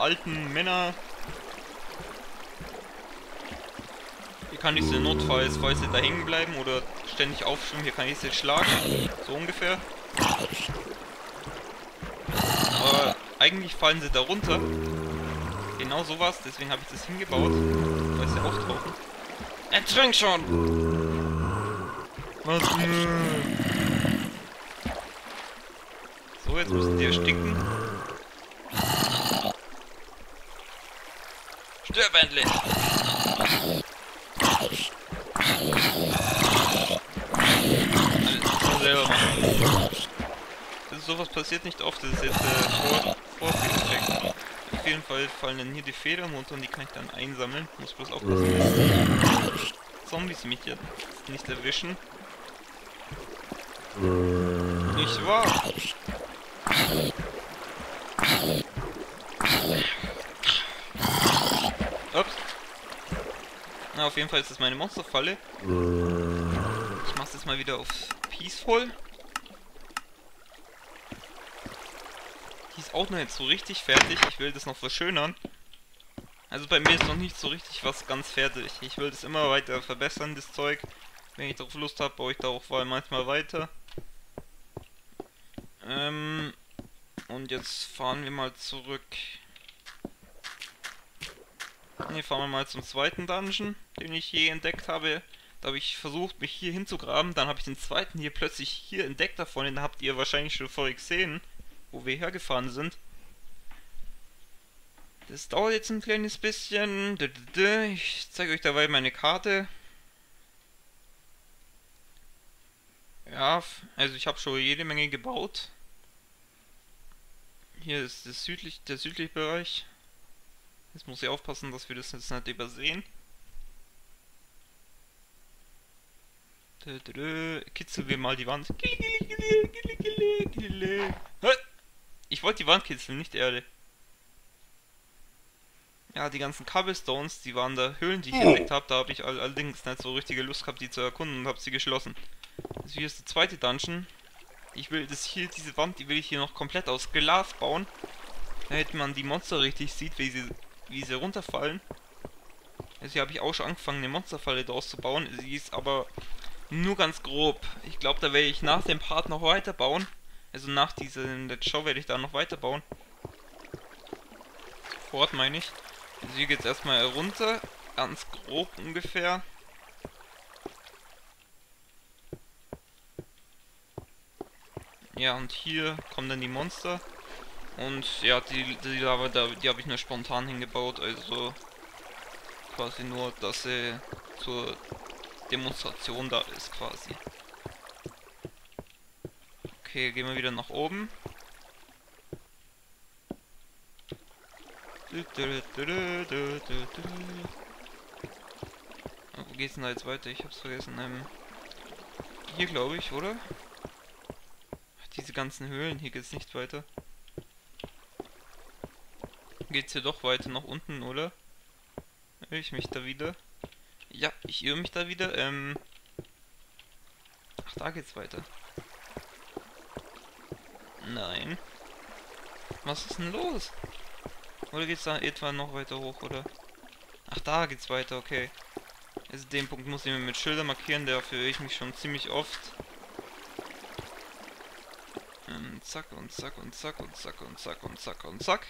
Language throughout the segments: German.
alten Männer. Hier kann ich sie notfalls, falls sie da hängen bleiben oder ständig aufschwimmen, hier kann ich sie schlagen. So ungefähr. Aber eigentlich fallen sie da runter. Genau sowas, deswegen habe ich das hingebaut, weil sie auftauchen. Ertrink schon! Was? So, jetzt müssen die ersticken. Stirb endlich! Das ist sowas passiert nicht oft, das ist jetzt äh, vor, Vorführeffekt. Auf jeden Fall fallen dann hier die Federn runter und die kann ich dann einsammeln. Muss bloß aufpassen, dass Zombies mich jetzt nicht erwischen. Nicht wahr? Ups. Na, auf jeden Fall ist das meine Monsterfalle. Ich mach's jetzt mal wieder auf Peaceful. Die ist auch noch nicht so richtig fertig. Ich will das noch verschönern. Also bei mir ist noch nicht so richtig was ganz fertig. Ich will das immer weiter verbessern, das Zeug. Wenn ich darauf Lust habe, baue ich da auch manchmal weiter. Ähm, und jetzt fahren wir mal zurück. Ne, fahren wir mal zum zweiten Dungeon, den ich je entdeckt habe. Da habe ich versucht, mich hier hinzugraben. Dann habe ich den zweiten hier plötzlich hier entdeckt davon. Den habt ihr wahrscheinlich schon vorher gesehen, wo wir hergefahren sind. Das dauert jetzt ein kleines bisschen. Ich zeige euch dabei meine Karte. Ja, also ich habe schon jede Menge gebaut. Hier ist das südlich, der südliche Bereich. Jetzt muss ich aufpassen, dass wir das jetzt nicht übersehen. Kitzeln wir mal die Wand. Ich wollte die Wand kitzeln, nicht die Erde. Ja, die ganzen Cobblestones, die waren da Höhlen, die ich entdeckt habe. Da habe ich allerdings nicht so richtige Lust gehabt, die zu erkunden und habe sie geschlossen. Also hier ist der zweite Dungeon. Ich will das hier, diese Wand, die will ich hier noch komplett aus Glas bauen. Damit man die Monster richtig sieht, wie sie, wie sie runterfallen. Also hier habe ich auch schon angefangen, eine Monsterfalle daraus zu bauen. Sie ist aber nur ganz grob. Ich glaube, da werde ich nach dem Part noch weiterbauen. Also nach diesem Show werde ich da noch weiterbauen. Sofort meine ich. Also hier geht es erstmal runter. Ganz grob ungefähr. Ja, und hier kommen dann die Monster. Und ja, die, die Lava, die habe ich nur spontan hingebaut, also quasi nur, dass sie zur Demonstration da ist quasi. Okay, gehen wir wieder nach oben. Wo geht's denn da jetzt weiter? Ich hab's vergessen. Ähm, hier glaube ich, oder? diese ganzen Höhlen. Hier geht's nicht weiter. Geht's hier doch weiter nach unten, oder? Irre ich mich da wieder? Ja, ich irre mich da wieder. Ähm Ach, da geht's weiter. Nein. Was ist denn los? Oder geht's da etwa noch weiter hoch, oder? Ach, da geht's weiter, okay. Also den Punkt muss ich mir mit Schilder markieren, dafür irre ich mich schon ziemlich oft. Ähm, zack und zack und zack und zack und zack und zack und zack.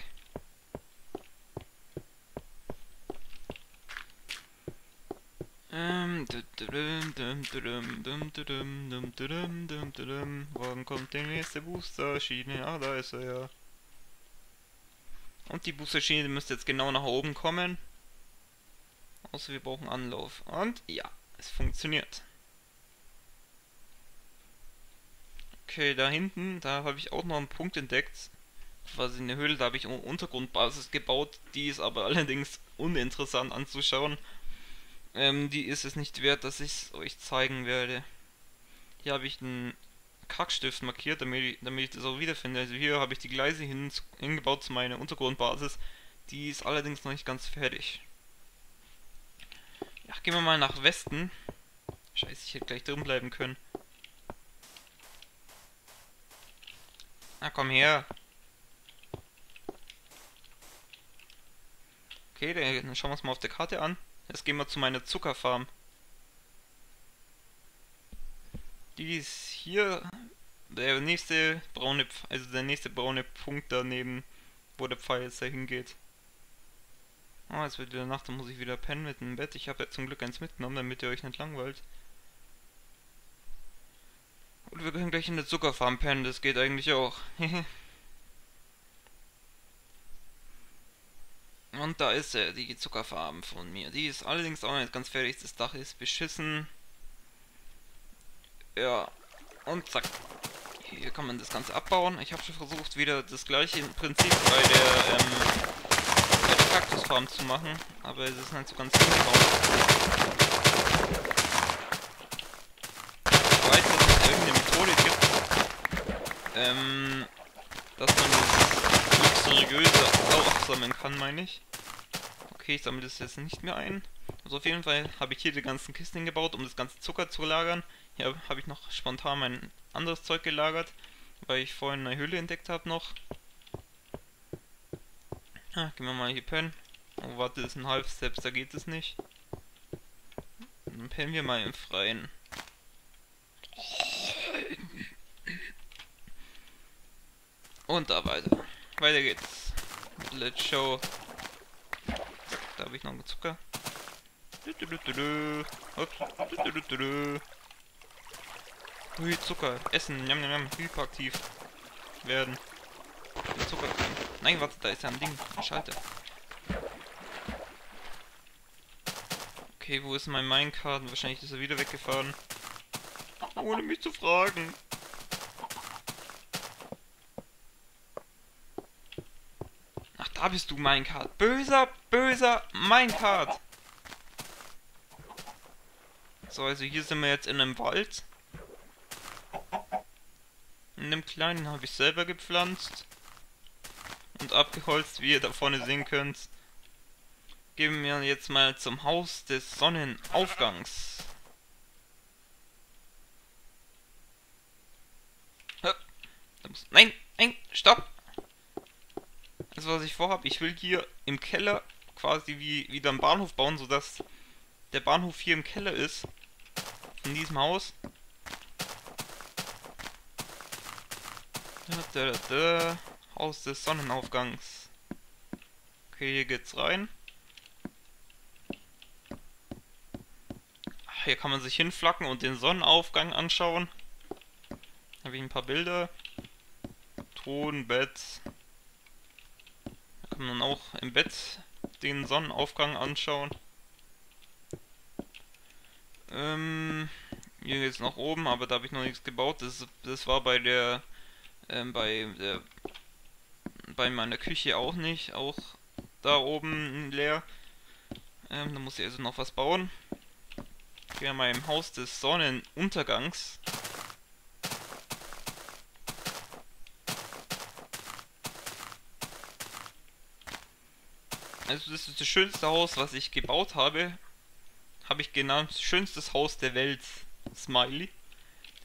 Wann kommt die nächste Boosterschiene? Ah, da ist er ja. Und die Boosterschiene müsste jetzt genau nach oben kommen. Außer wir brauchen Anlauf. Und ja, es funktioniert. Okay, da hinten, da habe ich auch noch einen Punkt entdeckt. Quasi eine Höhle, da habe ich eine Untergrundbasis gebaut. Die ist aber allerdings uninteressant anzuschauen. Ähm, die ist es nicht wert, dass ich es euch zeigen werde. Hier habe ich einen Kackstift markiert, damit ich, damit ich das auch wiederfinde. Also hier habe ich die Gleise hin, hingebaut zu meiner Untergrundbasis. Die ist allerdings noch nicht ganz fertig. Ja, gehen wir mal nach Westen. Scheiße, ich hätte gleich drin bleiben können. Na komm her. Okay, dann schauen wir uns mal auf der Karte an. Jetzt gehen wir zu meiner Zuckerfarm. Die ist hier der nächste braune, also der nächste braune Punkt daneben, wo der Pfeil jetzt dahin geht. Oh, jetzt wird wieder Nacht, dann muss ich wieder pennen mit dem Bett. Ich habe ja zum Glück eins mitgenommen, damit ihr euch nicht langweilt. Und wir können gleich in der Zuckerfarm pennen, das geht eigentlich auch. Und da ist er, die Zuckerfarm von mir. Die ist allerdings auch nicht ganz fertig, das Dach ist beschissen. Ja, und zack. Hier kann man das Ganze abbauen. Ich habe schon versucht, wieder das gleiche Prinzip bei der, ähm, bei der Kaktusfarm zu machen, aber es ist nicht so ganz hingehauen. Ich weiß, dass es irgendeine Methode gibt, ähm, dass man das luxuriöse auch sammeln kann, meine ich. Okay, ich sammle das jetzt nicht mehr ein. Also auf jeden Fall habe ich hier die ganzen Kisten gebaut, um das ganze Zucker zu lagern. Hier habe ich noch spontan mein anderes Zeug gelagert, weil ich vorhin eine Höhle entdeckt habe noch. Ja, gehen wir mal hier pennen. Oh, warte, das ist ein Half Steps, da geht es nicht. Dann pennen wir mal im Freien. Und da weiter. Weiter geht's. Let's show. Da habe ich noch einen Zucker. Ui, Zucker. Essen. Njam, njam, njam. Hyperaktiv. Werden. Zucker kriegen. Nein, warte, da ist ja ein Ding. Ein Schalter. Okay, wo ist mein Minecart? Wahrscheinlich ist er wieder weggefahren. Ohne mich zu fragen. Da bist du, Minecart. Böser, böser Minecart. So, also hier sind wir jetzt in einem Wald. In dem kleinen habe ich selber gepflanzt und abgeholzt, wie ihr da vorne sehen könnt. Gehen wir jetzt mal zum Haus des Sonnenaufgangs. Nein, nein, stopp! Also was ich vorhabe, ich will hier im Keller quasi wie wieder einen Bahnhof bauen, sodass der Bahnhof hier im Keller ist. In diesem Haus. Da, da, da. Haus des Sonnenaufgangs. Okay, hier geht's rein. Hier kann man sich hinflacken und den Sonnenaufgang anschauen. Habe ich ein paar Bilder. Thron, Bett. Kann man auch im Bett den Sonnenaufgang anschauen. Ähm, hier geht's nach oben, aber da habe ich noch nichts gebaut. Das, das war bei der ähm, bei, äh, bei meiner Küche auch nicht. Auch da oben leer. Ähm, da muss ich also noch was bauen. Bin mal im Haus des Sonnenuntergangs. Also das ist das schönste Haus, was ich gebaut habe. Habe ich genannt, schönstes Haus der Welt. Smiley.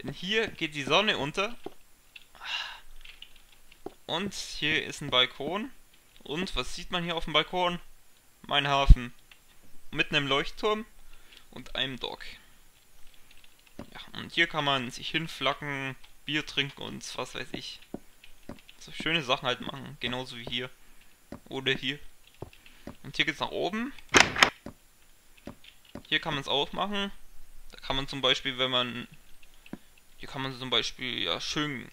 Denn hier geht die Sonne unter und hier ist ein Balkon. Und was sieht man hier auf dem Balkon? Mein Hafen. Mit einem Leuchtturm und einem Dock. Ja, und hier kann man sich hinflacken, Bier trinken und was weiß ich. So schöne Sachen halt machen. Genauso wie hier. Oder hier. Und hier geht's nach oben. Hier kann man es auch machen. Da kann man zum Beispiel, wenn man... Hier kann man zum Beispiel ja schön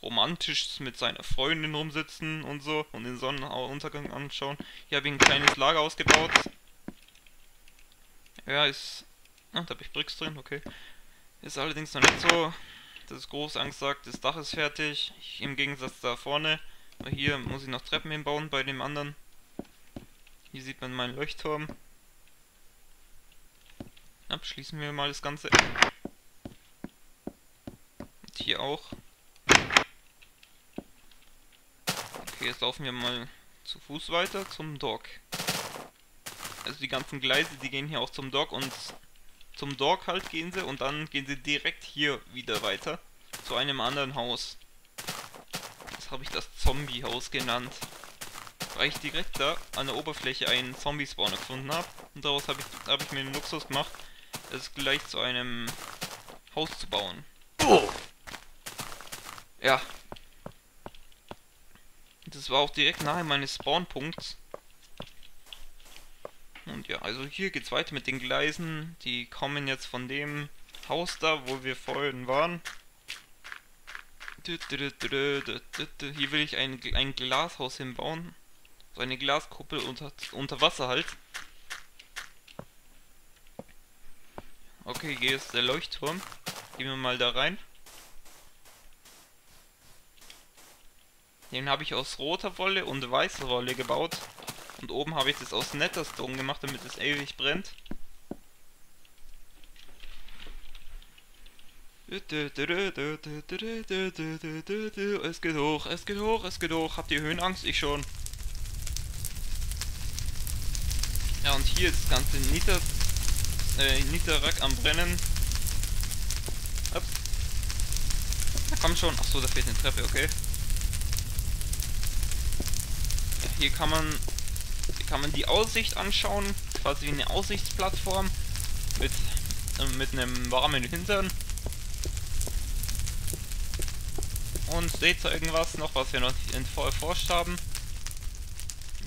romantisch mit seiner Freundin rumsitzen und so und den Sonnenuntergang anschauen. Hier habe ich ein kleines Lager ausgebaut. Ja, ist... Ah, da habe ich Bricks drin, okay. Ist allerdings noch nicht so, dass es groß Angst sagt, das Dach ist fertig. Ich, Im Gegensatz da vorne. Hier muss ich noch Treppen hinbauen bei dem anderen. Hier sieht man meinen Leuchtturm. Abschließen wir mal das Ganze. Und hier auch. Okay, jetzt laufen wir mal zu Fuß weiter zum Dock. Also die ganzen Gleise, die gehen hier auch zum Dock und zum Dock halt gehen sie und dann gehen sie direkt hier wieder weiter zu einem anderen Haus. Das habe ich das Zombie-Haus genannt. Weil ich direkt da an der Oberfläche einen Zombie-Spawner gefunden habe. Und daraus habe ich, hab ich mir den Luxus gemacht, es gleich zu einem Haus zu bauen. Oh. Ja. Das war auch direkt nahe meines Spawnpunkts. Und ja, also hier geht's weiter mit den Gleisen. Die kommen jetzt von dem Haus da, wo wir vorhin waren. Hier will ich ein, ein Glashaus hinbauen. So eine Glaskuppel unter, unter Wasser halt. Okay, hier ist der Leuchtturm. Gehen wir mal da rein. Den habe ich aus roter Wolle und weißer Wolle gebaut. Und oben habe ich das aus Netterstone gemacht, damit es ewig brennt. Es geht hoch, es geht hoch, es geht hoch. Habt ihr Höhenangst? Ich schon. Ja, und hier ist das ganze Niter, äh, Niterrack am Brennen. Ups. Na komm schon. Achso, da fehlt eine Treppe, okay. Hier kann man, hier kann man die Aussicht anschauen. Quasi eine Aussichtsplattform. Mit, äh, mit einem warmen Hintern. Und seht ihr irgendwas noch, was wir noch nicht erforscht haben?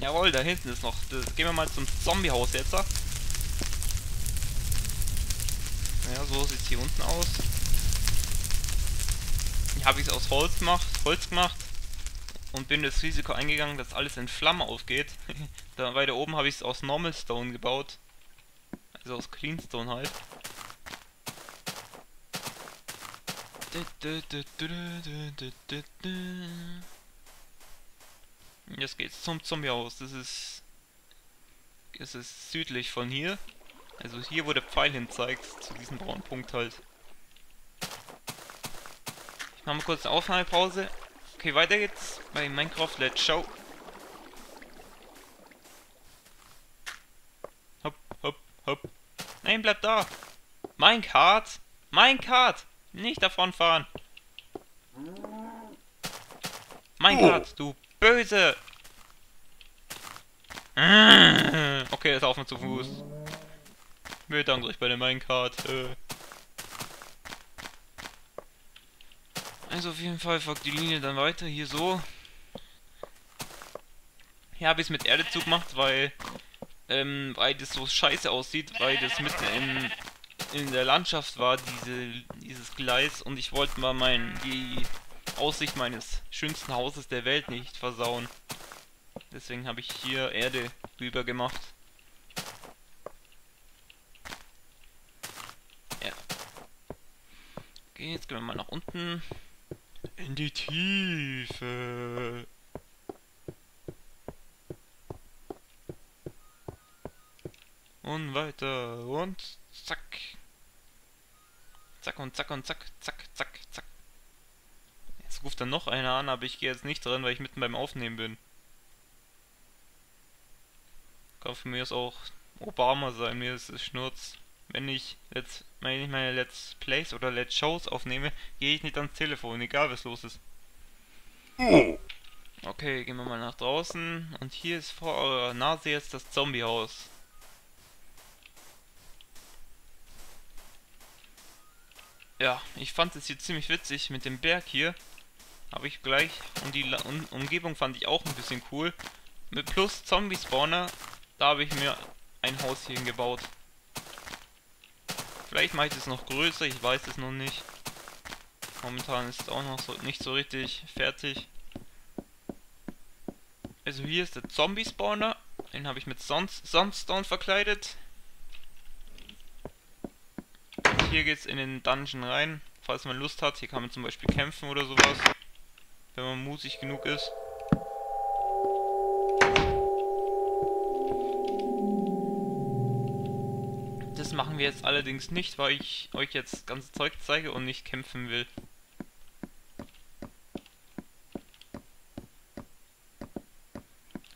Jawohl, da hinten ist noch. Das, gehen wir mal zum Zombiehaus jetzt. Ja, so sieht es hier unten aus. Hier habe ich es aus Holz gemacht, Holz gemacht und bin das Risiko eingegangen, dass alles in Flammen aufgeht. da weiter oben habe ich es aus Normal Stone gebaut. Also aus Cleanstone halt. Jetzt geht's zum Zombiehaus. Das ist. Das ist südlich von hier. Also hier, wo der Pfeil hin zeigt, zu diesem braunen Punkt halt. Ich mache mal kurz eine Aufnahmepause. Okay, weiter geht's bei Minecraft Let's Show. Hopp, hopp, hopp. Nein, bleib da! Mein Kart! Mein Kart! Nicht davonfahren. Mein oh. Gott, du Böse! Okay, ist auf mir zu Fuß. Mir danke euch bei der Minecart. Äh. Also auf jeden Fall folgt die Linie dann weiter, hier so. Hier habe ich es mit Erde zugemacht, weil, ähm, weil das so scheiße aussieht, weil das mitten in in der Landschaft war, diese, dieses Gleis, und ich wollte mal mein, die Aussicht meines schönsten Hauses der Welt nicht versauen. Deswegen habe ich hier Erde drüber gemacht. Ja. Okay, jetzt gehen wir mal nach unten. In die Tiefe. Und weiter. Und zack. Zack und zack und zack, zack, zack, zack. Jetzt ruft dann noch einer an, aber ich gehe jetzt nicht dran, weil ich mitten beim Aufnehmen bin. Kann für mich auch Obama sein, mir ist es Schnurz. Wenn ich jetzt wenn ich meine Let's Plays oder Let's Shows aufnehme, gehe ich nicht ans Telefon, egal was los ist. Okay, gehen wir mal nach draußen. Und hier ist vor eurer Nase jetzt das Zombiehaus. Ja, ich fand es hier ziemlich witzig mit dem Berg hier. Habe ich gleich. Und die um Umgebung fand ich auch ein bisschen cool. Mit plus Zombie-Spawner, da habe ich mir ein Haus hier gebaut. Vielleicht mache ich es noch größer, ich weiß es noch nicht. Momentan ist es auch noch so nicht so richtig fertig. Also hier ist der Zombie-Spawner. Den habe ich mit Sandstone verkleidet hier geht's in den Dungeon rein, falls man Lust hat. Hier kann man zum Beispiel kämpfen oder sowas, wenn man mutig genug ist. Das machen wir jetzt allerdings nicht, weil ich euch jetzt das ganze Zeug zeige und nicht kämpfen will.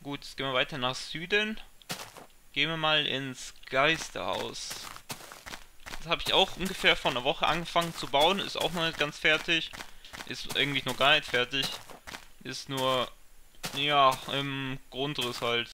Gut, jetzt gehen wir weiter nach Süden. Gehen wir mal ins Geisterhaus habe ich auch ungefähr vor einer Woche angefangen zu bauen. Ist auch noch nicht ganz fertig. Ist eigentlich noch gar nicht fertig. Ist nur Ja, im Grundriss halt.